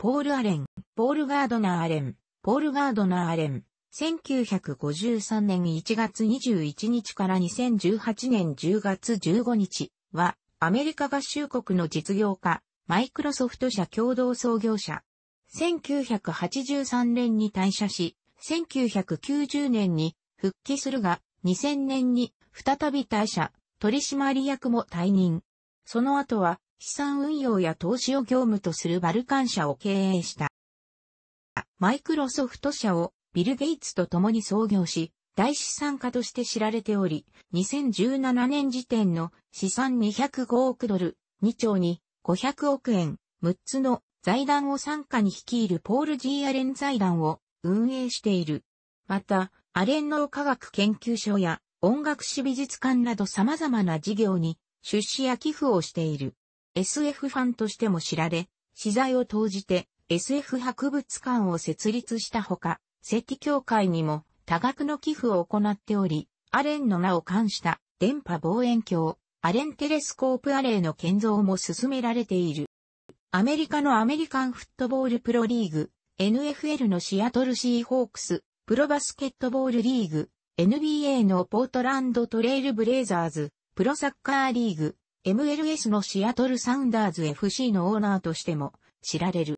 ポール・アレン、ポール・ガードナー・アレン、ポール・ガードナー・アレン、1953年1月21日から2018年10月15日は、アメリカ合衆国の実業家、マイクロソフト社共同創業者。1983年に退社し、1990年に復帰するが、2000年に再び退社、取締役も退任。その後は資産運用や投資を業務とするバルカン社を経営した。マイクロソフト社をビル・ゲイツと共に創業し、大資産家として知られており、2017年時点の資産205億ドル、2兆に500億円、6つの財団を参加に率いるポール・ジー・アレン財団を運営している。また、アレン脳科学研究所や音楽史美術館など様々な事業に出資や寄付をしている。SF ファンとしても知られ、資材を投じて SF 博物館を設立したほか、石器協会にも多額の寄付を行っており、アレンの名を冠した電波望遠鏡、アレンテレスコープアレイの建造も進められている。アメリカのアメリカンフットボールプロリーグ、NFL のシアトルシーホークス、プロバスケットボールリーグ、NBA のポートランドトレイルブレイザーズ、プロサッカーリーグ、MLS のシアトルサウンダーズ FC のオーナーとしても知られる。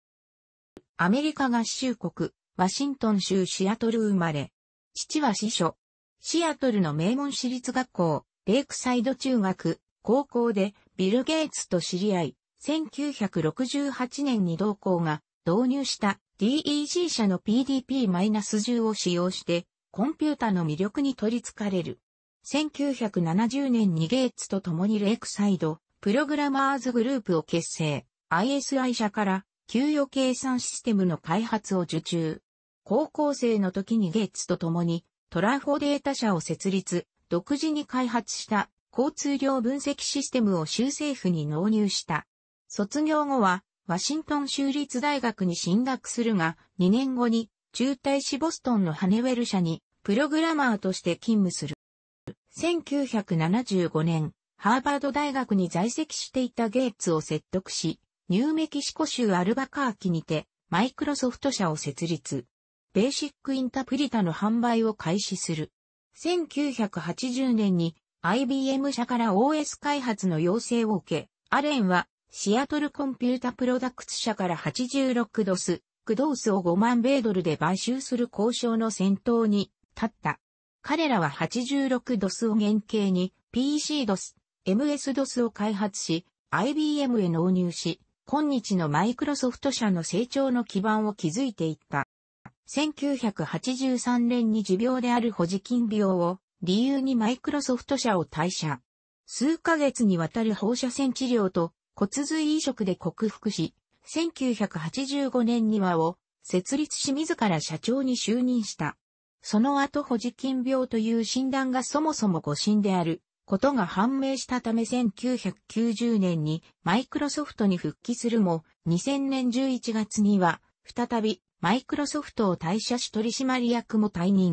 アメリカ合衆国、ワシントン州シアトル生まれ。父は司書。シアトルの名門私立学校、レイクサイド中学、高校でビル・ゲイツと知り合い、1968年に同校が導入した DEG 社の PDP-10 を使用してコンピュータの魅力に取り憑かれる。1970年にゲイツと共にレイクサイド、プログラマーズグループを結成、ISI 社から給与計算システムの開発を受注。高校生の時にゲイツと共にトラフォデータ社を設立、独自に開発した交通量分析システムを州政府に納入した。卒業後はワシントン州立大学に進学するが、2年後に中退しボストンのハネウェル社にプログラマーとして勤務する。1975年、ハーバード大学に在籍していたゲイツを説得し、ニューメキシコ州アルバカーキにて、マイクロソフト社を設立。ベーシックインタプリタの販売を開始する。1980年に IBM 社から OS 開発の要請を受け、アレンはシアトルコンピュータプロダクツ社から86ドス、クドースを5万米ドルで買収する交渉の先頭に立った。彼らは86ドスを原型に PC ドス、MS ドスを開発し、IBM へ納入し、今日のマイクロソフト社の成長の基盤を築いていった。1983年に持病である保持金病を理由にマイクロソフト社を退社。数ヶ月にわたる放射線治療と骨髄移植で克服し、1985年にはを設立し自ら社長に就任した。その後保持金病という診断がそもそも誤診であることが判明したため1990年にマイクロソフトに復帰するも2000年11月には再びマイクロソフトを退社し取締役も退任。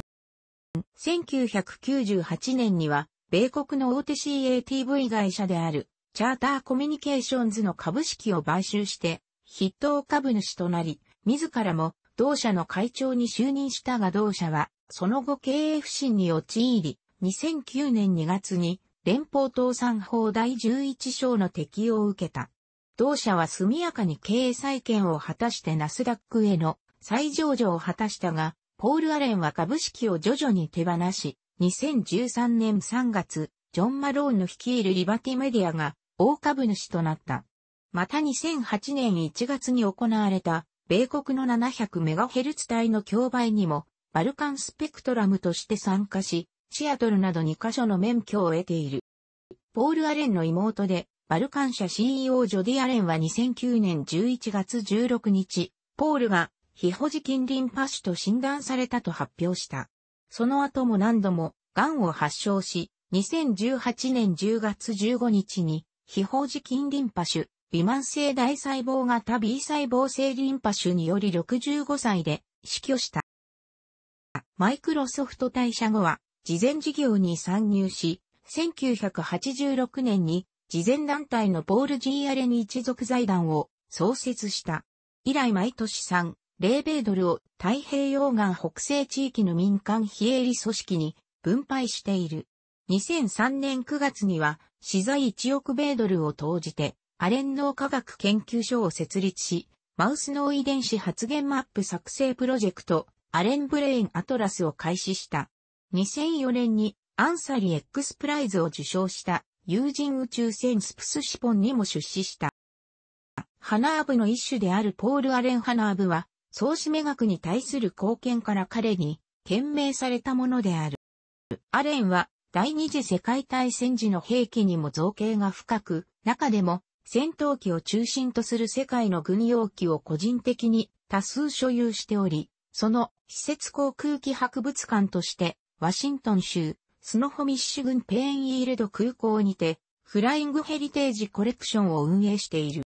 1998年には米国の大手 CATV 会社であるチャーターコミュニケーションズの株式を買収して筆頭株主となり、自らも同社の会長に就任したが同社はその後経営不振に陥り、2009年2月に連邦倒産法第11章の適用を受けた。同社は速やかに経営再建を果たしてナスダックへの再上場を果たしたが、ポール・アレンは株式を徐々に手放し、2013年3月、ジョン・マローンの率いるリバティメディアが大株主となった。また2008年1月に行われた、米国の 700MHz 帯の競売にも、バルカンスペクトラムとして参加し、シアトルなど2カ所の免許を得ている。ポール・アレンの妹で、バルカン社 CEO ジョディ・アレンは2009年11月16日、ポールが非ホジキンリンパ腫と診断されたと発表した。その後も何度も癌を発症し、2018年10月15日に非ホジキンリンパ腫、微慢性大細胞型 B 細胞性リンパ種により65歳で死去した。マイクロソフト退社後は、事前事業に参入し、1986年に、事前団体のポール・ジーアレン一族財団を創設した。以来毎年3、0米ドルを太平洋岸北西地域の民間非営利組織に分配している。2003年9月には、資材1億米ドルを投じて、アレン脳科学研究所を設立し、マウス脳遺伝子発現マップ作成プロジェクト、アレンブレインアトラスを開始した。2004年にアンサリ X プライズを受賞した有人宇宙船スプスシポンにも出資した。ハナーブの一種であるポール・アレン・ハナーブは、創始目学に対する貢献から彼に、懸命されたものである。アレンは、第二次世界大戦時の兵器にも造形が深く、中でも、戦闘機を中心とする世界の軍用機を個人的に多数所有しており、その施設航空機博物館として、ワシントン州、スノホミッシュ郡ペーンイールド空港にて、フライングヘリテージコレクションを運営している。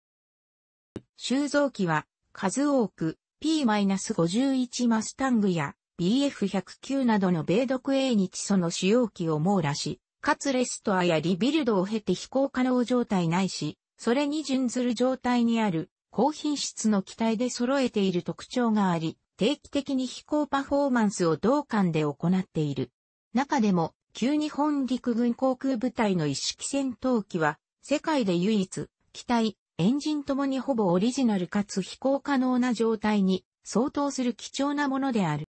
収蔵機は数多く P-51 マスタングや BF109 などの米独英日その使用機を網羅し、かつレストアやリビルドを経て飛行可能状態ないし、それに準ずる状態にある高品質の機体で揃えている特徴があり、定期的に飛行パフォーマンスを同館で行っている。中でも、旧日本陸軍航空部隊の一式戦闘機は、世界で唯一、機体、エンジンともにほぼオリジナルかつ飛行可能な状態に相当する貴重なものである。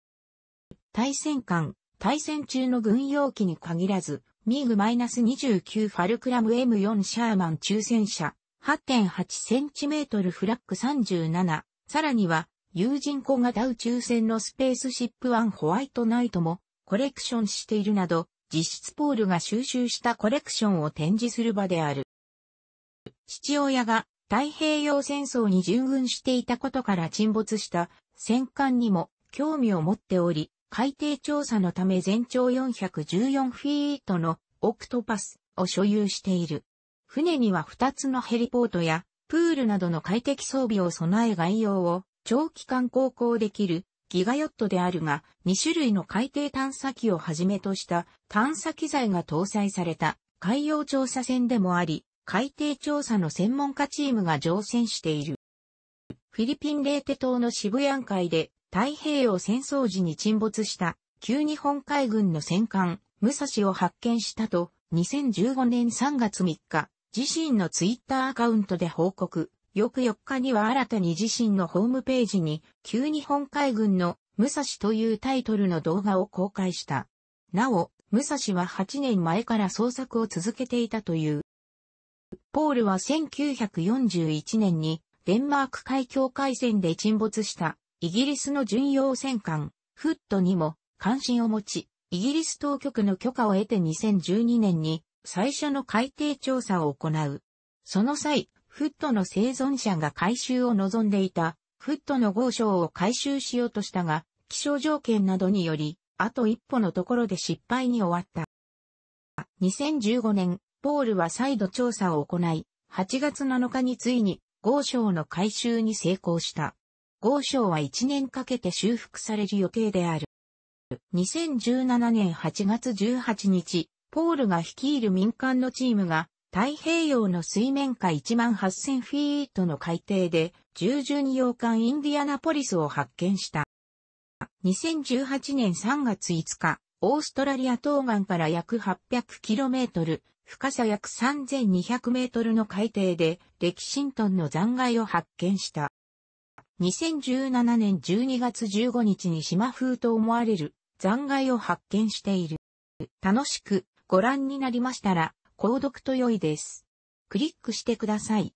対戦艦、対戦中の軍用機に限らず、ミーグ -29 ファルクラム M4 シャーマン中戦車、8.8センチメートルフラッグ37、さらには、有人小型宇宙船のスペースシップ1ホワイトナイトもコレクションしているなど、実質ポールが収集したコレクションを展示する場である。父親が太平洋戦争に従軍していたことから沈没した戦艦にも興味を持っており、海底調査のため全長414フィートのオクトパスを所有している。船には2つのヘリポートやプールなどの快適装備を備え概要を長期間航行できるギガヨットであるが、2種類の海底探査機をはじめとした探査機材が搭載された海洋調査船でもあり、海底調査の専門家チームが乗船している。フィリピンレーテ島の渋谷海で太平洋戦争時に沈没した旧日本海軍の戦艦、武蔵を発見したと2015年3月3日、自身のツイッターアカウントで報告。翌4日には新たに自身のホームページに旧日本海軍の武蔵というタイトルの動画を公開した。なお、武蔵は8年前から捜索を続けていたという。ポールは1941年にデンマーク海峡海戦で沈没したイギリスの巡洋戦艦フットにも関心を持ち、イギリス当局の許可を得て2012年に最初の海底調査を行う。その際、フットの生存者が回収を望んでいたフットの号章を回収しようとしたが、気象条件などにより、あと一歩のところで失敗に終わった。2015年、ポールは再度調査を行い、8月7日についに、豪章の回収に成功した。豪章は1年かけて修復される予定である。2017年8月18日、ポールが率いる民間のチームが、太平洋の水面下1万8000フィートの海底で、従順洋艦インディアナポリスを発見した。2018年3月5日、オーストラリア東岸から約 800km、深さ約3200メートルの海底で、レキシントンの残骸を発見した。2017年12月15日に島風と思われる残骸を発見している。楽しくご覧になりましたら、購読と良いです。クリックしてください。